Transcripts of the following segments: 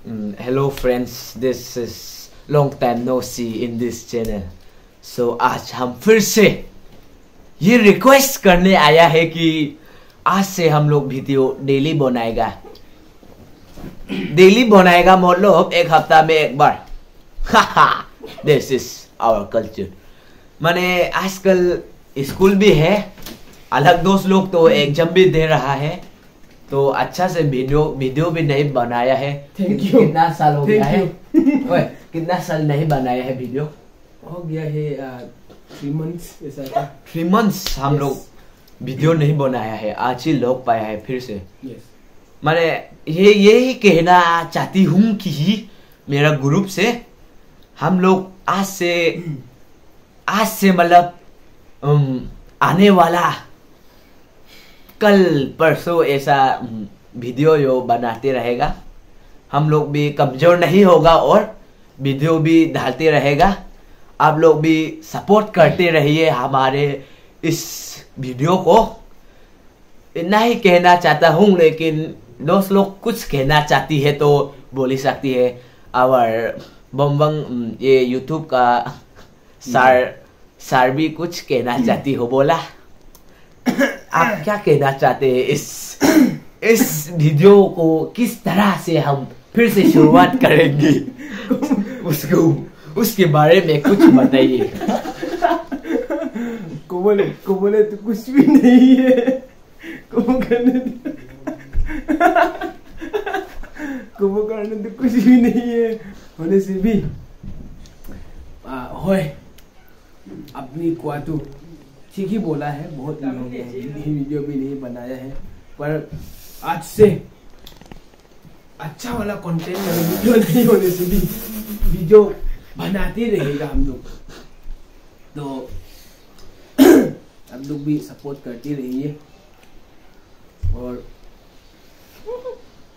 Mm, hello friends, this is long time no see in this channel. So आज हम फिर से ये रिक्वेस्ट करने आया है कि आज से हम लोग वीडियो डेली बनाएगा। डेली बनाएगा मतलब एक हफ़्ता में एक बार। दिस इज़ आवर कल्चर मैंने आजकल स्कूल भी है अलग दोस्त लोग तो एग्ज़ाम भी दे रहा है। तो अच्छा से वीडियो वीडियो भी नहीं बनाया है। Thank कि- you. कितना साल हो गया है? ओए, कितना साल नहीं बनाया है वीडियो? हो गया है थ्री मंथ्स ऐसा था। थ्री मंथ्स हम Yes. लोग वीडियो नहीं बनाया है आज ही लोग पाया है फिर से। यस मैंने ये यही कहना चाहती हूँ कि मेरा ग्रुप से हम लोग आज से आज से मतलब आने वाला कल परसों ऐसा वीडियो जो बनाते रहेगा हम लोग भी कमज़ोर नहीं होगा और वीडियो भी डालते रहेगा। आप लोग भी सपोर्ट करते रहिए हमारे इस वीडियो को। इतना ही कहना चाहता हूँ लेकिन दोस्त लोग कुछ कहना चाहती है तो बोल सकती है। और बम ये यूट्यूब का सार सर भी कुछ कहना चाहती हो बोला। आप क्या कहना चाहते हैं? इस इस वीडियो को किस तरह से हम फिर से शुरुआत करेंगे? उसको उसके बारे में कुछ बताइए। को बोले को बोले तो कुछ भी नहीं है। को करने दो। को करने तो कुछ भी नहीं है। होने से भी आ, होए अपनी को तो ठीक ही बोला है बहुत हो गया है हिंदी वीडियो भी नहीं बनाया है पर आज से अच्छा वाला कंटेंट वाला वीडियो नहीं होने से भी वीडियो बनाते रहेगा हम लोग। तो आप लोग भी सपोर्ट करते रहिए। और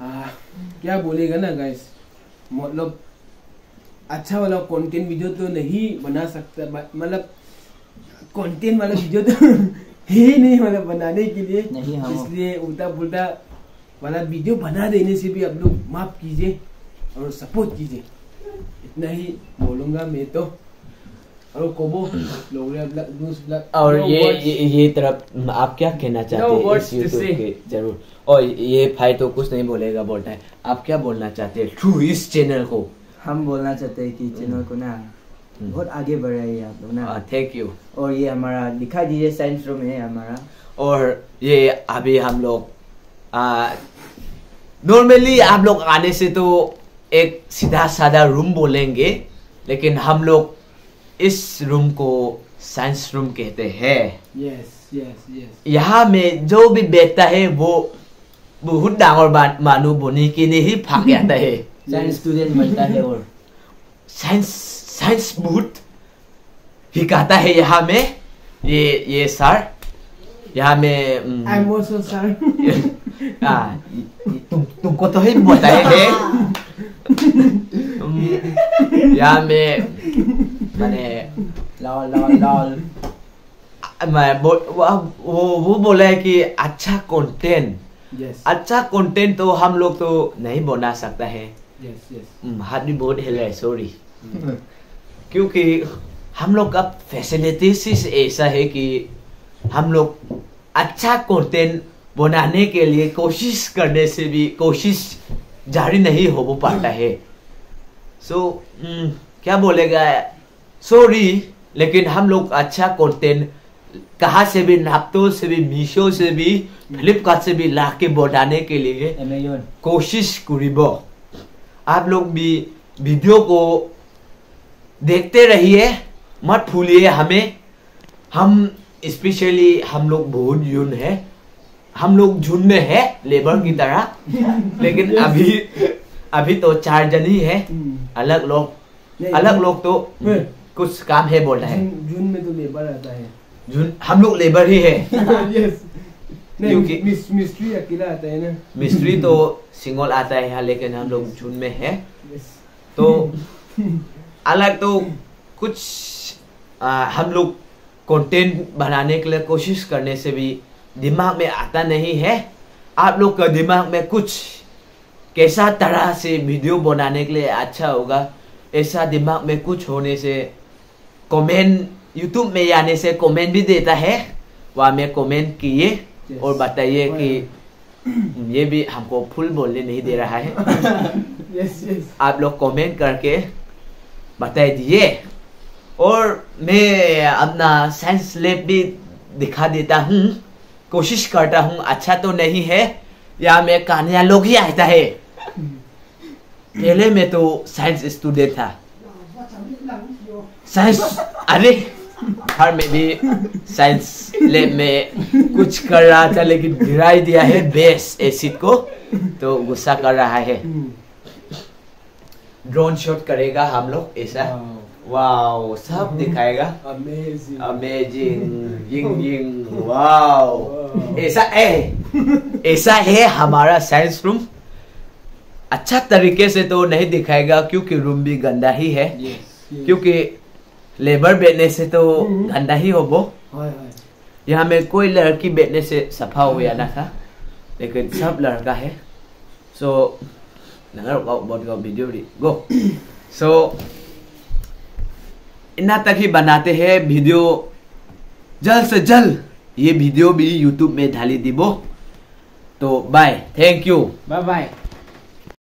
आ, क्या बोलेगा ना गाइस मतलब अच्छा वाला कंटेंट वीडियो तो नहीं बना सकता मतलब कंटेंट वाला वीडियो तो है ही नहीं मतलब बनाने के लिए। नहीं, हाँ। इसलिए उल्टा पुल्टा वाला वीडियो बना देने से भी आप लोग माफ़ कीजिए और सपोर्ट कीजिए। इतना ही बोलूँगा मैं तो। और कोबो लोग और ये ये, ये तरफ़ आप क्या कहना चाहते हैं इस YouTube के ज़रूर। और ये भाई तो कुछ नहीं बोलेगा बोलता है। आप क्या बोलना चाहते हैं? थ्रू इस चैनल को। हम बोलना चाहते हैं कि चैनल को ना। बहुत आगे बढ़ाइए आप लोग ना? थैंक यू और ये हमारा दिखा दीजिए साइंस रूम है हमारा। और ये अभी हम लोग नॉर्मली आप लोग आने से तो एक सीधा साधा रूम बोलेंगे लेकिन हम लोग इस रूम को साइंस रूम कहते हैं। यस यस यस यहाँ में जो भी बैठता है वो बहुत डांगर बा- मानू बनी के लिए ही भाग जाता है। साइंस स्टूडेंट बनता है और साइंस साइंस बहुत सिखाता है यहाँ में ये ये सर यहाँ में आई एम आल्सो सर तुम तुमको तो ही बताए थे यहाँ में मैंने लॉल लॉल लॉल मैं बो, वो वो वो बोला है कि अच्छा कंटेंट यस अच्छा कंटेंट तो हम लोग तो नहीं बना सकता है। यस यस उम, हाथ भी बहुत हिल है सॉरी क्योंकि हम लोग का फैसिलिटीज़ ऐसा है कि हम लोग अच्छा कंटेंट बनाने के लिए कोशिश करने से भी कोशिश जारी नहीं हो पाता है। सो so, mm, क्या बोलेगा? सॉरी लेकिन हम लोग अच्छा कंटेंट कहाँ से भी नापतो से भी मीशो से भी फ्लिपकार्ट से भी ला के बनाने के लिए कोशिश करीब। आप लोग भी वीडियो को देखते रहिए मत भूलिए हमें। हम स्पेशली हम लोग बहुत जून है। हम लोग झुंड में है लेबर की तरह। लेकिन अभी अभी तो चार जन ही है। अलग लोग अलग लोग तो हम्म। कुछ काम है बोल रहे हैं। जून जून में तो लेबर आता है। झुंड हम लोग लेबर ही है। क्योंकि- मिस, मिस्ट्री अकेला आता है ना। मिस्त्री तो सिंगल आता है लेकिन हम लोग झुंड में है। तो अलग तो कुछ आ, हम लोग कंटेंट बनाने के लिए कोशिश करने से भी दिमाग में आता नहीं है। आप लोग का दिमाग में कुछ कैसा तरह से वीडियो बनाने के लिए अच्छा होगा ऐसा दिमाग में कुछ होने से कमेंट यूट्यूब में आने से कमेंट भी देता है। वहाँ में कमेंट किए Yes. और बताइए कि ये भी हमको फुल बोलने नहीं दे रहा है। यस यस आप लोग कमेंट करके बता दिए और मैं अपना साइंस लैब भी दिखा देता हूँ। कोशिश करता हूँ अच्छा तो नहीं है। या मैं कहानिया लोग ही आता है। पहले मैं तो साइंस स्टूडेंट था। साइंस अरे घर में भी साइंस लैब में कुछ कर रहा था, लेकिन गिराई दिया है। बेस एसिड को तो गुस्सा कर रहा है। ड्रोन शॉट करेगा हम लोग ऐसा। वाओ सब दिखाएगा। अमेजिंग अमेजिंग यिंग यिंग वाओ ऐसा है। ऐसा है हमारा साइंस रूम अच्छा तरीके से तो नहीं दिखाएगा क्योंकि रूम भी गंदा ही है। क्योंकि लेबर बैठने से तो हम्म। गंदा ही हो वो यहाँ में कोई लड़की बैठने से सफ़ा हो जाना था लेकिन सब लड़का है। सो बहुत वीडियो गो सो इतना तक ही बनाते हैं वीडियो। जल्द से जल्द ये वीडियो भी यूट्यूब में डाली दीबो तो bye thank you bye bye